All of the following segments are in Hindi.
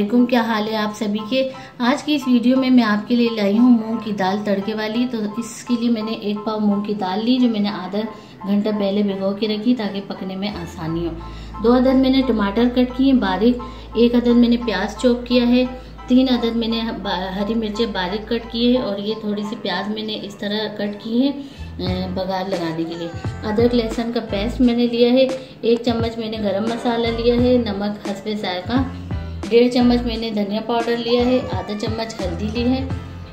क्या हाल है आप सभी के? आज की इस वीडियो में मैं आपके लिए लाई हूँ मूंग की दाल तड़के वाली। तो इसके लिए मैंने एक पाव मूंग की दाल ली, जो मैंने आधा घंटा पहले भिगो के रखी ताकि पकने में आसानी हो। दो अदद मैंने टमाटर कट किए बारीक, एक अदद मैंने प्याज चॉप किया है, तीन अदद मैंने हरी मिर्चें बारीक कट किए हैं और ये थोड़ी सी प्याज मैंने इस तरह कट की है बघार लगाने के लिए। अदरक, लहसुन का पेस्ट मैंने लिया है, एक चम्मच मैंने गरम मसाला लिया है, नमक हंसपे जायका डेढ़ चम्मच मैंने धनिया पाउडर लिया है, आधा चम्मच हल्दी ली है,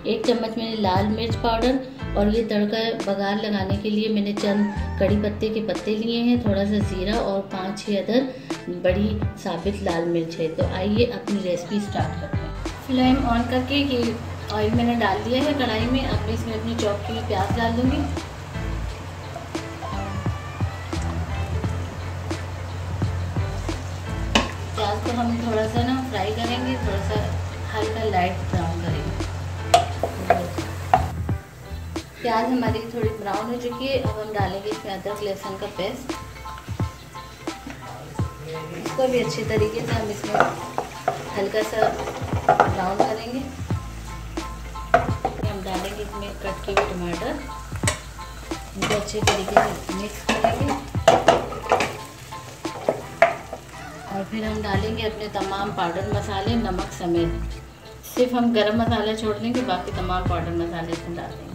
एक चम्मच मैंने लाल मिर्च पाउडर और ये तड़का बघार लगाने के लिए मैंने चंद कड़ी पत्ते के पत्ते लिए हैं, थोड़ा सा ज़ीरा और पाँच छः अदर बड़ी साबित लाल मिर्च है। तो आइए अपनी रेसिपी स्टार्ट करते हैं। फ्लेम ऑन करके ये ऑयल मैंने डाल दिया है कढ़ाई में। अब मैं इसमें अपनी चॉप की प्याज डाल दूँगी। प्याज को हम थोड़ा सा ना फ्राई करेंगे, थोड़ा सा हल्का लाइट ब्राउन करेंगे। प्याज हमारी थोड़ी ब्राउन हो चुकी है, अब हम डालेंगे इसमें अदरक लहसुन का पेस्ट इसको भी अच्छे तरीके से हम इसमें हल्का सा ब्राउन करेंगे। हम डालेंगे इसमें कट के हुए टमाटर। इनको अच्छे तरीके से मिक्स करेंगे। और फिर हम डालेंगे अपने तमाम पाउडर मसाले, नमक समेत। सिर्फ़ हम गरम मसाला छोड़ देंगे, बाकी तमाम पाउडर मसाले इसमें डाल देंगे।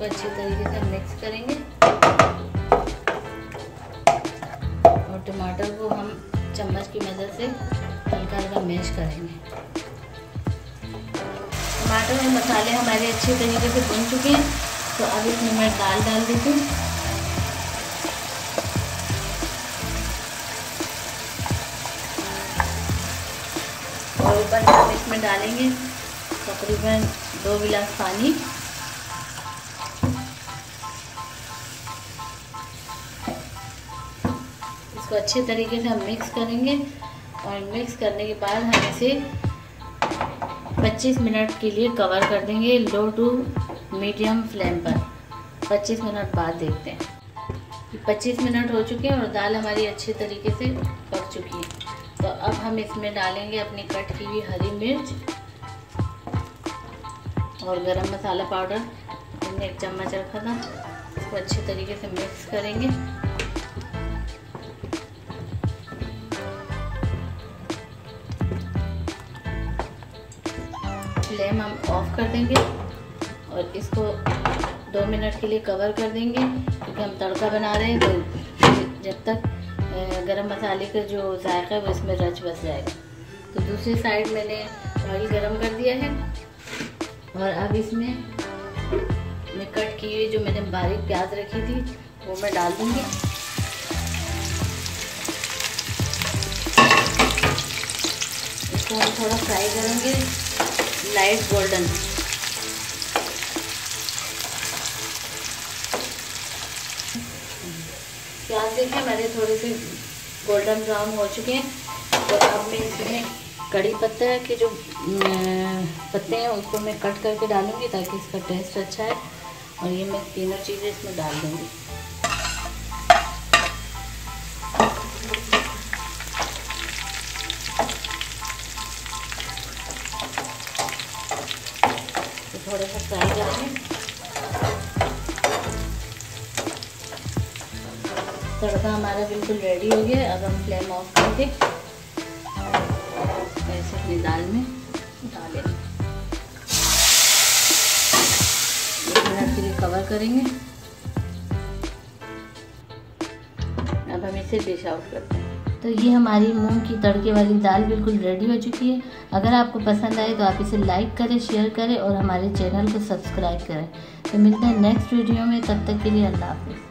अच्छी तरीके से मिक्स करेंगे। और टमाटर को हम चम्मच की मदद से हल्का हल्का मैश करेंगे। टमाटर और मसाले हमारे अच्छे तरीके से बन चुके हैं। तो अब इसमें मैं दाल डाल देती हूँ। और ऊपर हम इसमें डालेंगे तकरीबन दो गिलास पानी। इसको अच्छे तरीके से हम मिक्स करेंगे। और मिक्स करने के बाद हम इसे 25 मिनट के लिए कवर कर देंगे लो टू मीडियम फ्लेम पर। 25 मिनट बाद देखते हैं। 25 मिनट हो चुके हैं और दाल हमारी अच्छे तरीके से पक चुकी है। तो अब हम इसमें डालेंगे अपनी कट की हुई हरी मिर्च और गरम मसाला पाउडर। हमने एक चम्मच रखा था। इसको अच्छे तरीके से मिक्स करेंगे। फ्लेम हम ऑफ़ कर देंगे और इसको दो मिनट के लिए कवर कर देंगे क्योंकि हम तड़का बना रहे हैं तो जब तक गरम मसाले का जो जायका है, वो इसमें रच बस जाएगा। तो दूसरी साइड मैंने ऑयल गरम कर दिया है और अब इसमें मैं कट की हुई जो मैंने बारीक प्याज रखी थी, वो मैं डाल दूँगी। इसको हम थोड़ा फ्राई करेंगे। लाइट गोल्डन प्याज देखें मेरे थोड़े से गोल्डन ब्राउन हो चुके हैं तो अब मैं इसमें कड़ी पत्ता के जो पत्ते हैं उसको मैं कट करके डालूँगी ताकि इसका टेस्ट अच्छा है। और ये मैं तीनों चीज़ें इसमें डाल दूँगी। थोड़ा सा फ्राई करेंगे तड़का हमारा बिल्कुल रेडी हो गया। अब हम फ्लेम ऑफ़ करके ऐसे अपनी दाल में डालें। एक मिनट के लिए कवर करेंगे। अब हम इसे डिश आउट करते हैं। तो ये हमारी मूंग की तड़के वाली दाल बिल्कुल रेडी हो चुकी है। अगर आपको पसंद आए तो आप इसे लाइक करें शेयर करें और हमारे चैनल को सब्सक्राइब करें। तो मिलते हैं नेक्स्ट वीडियो में, तब तक के लिए अल्लाह हाफिज़।